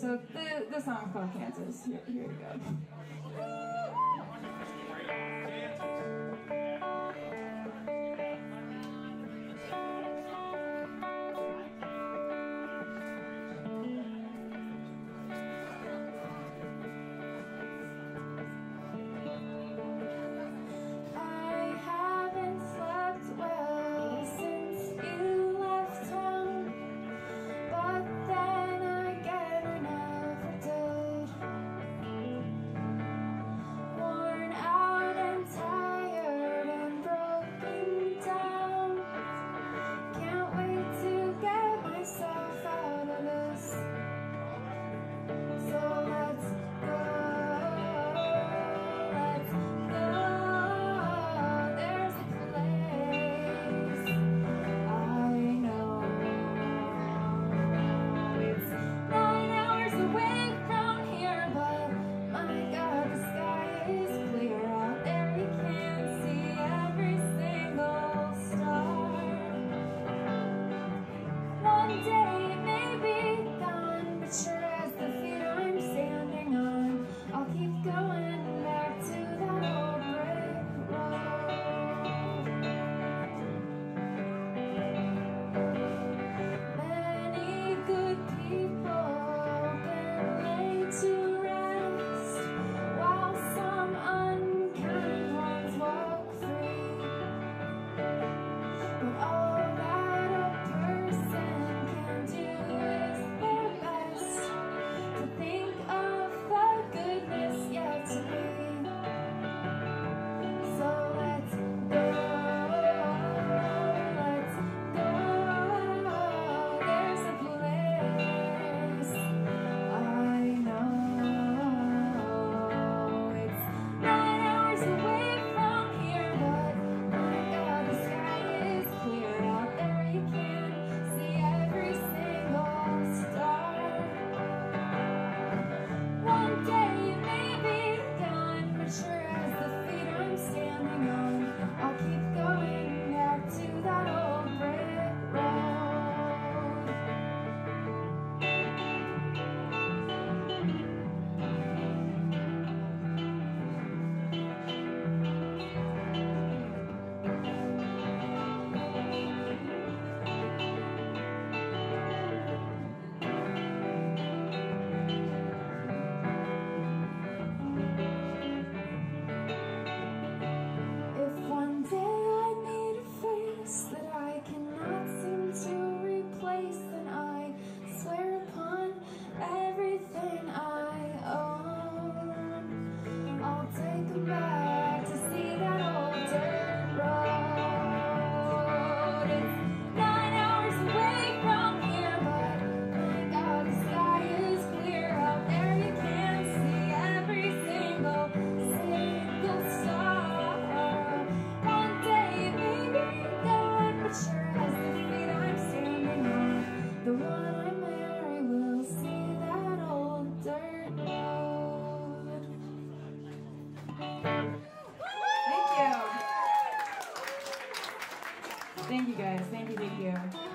so the, the song's called Kansas. Here, here you go. turn Sandy Big Year.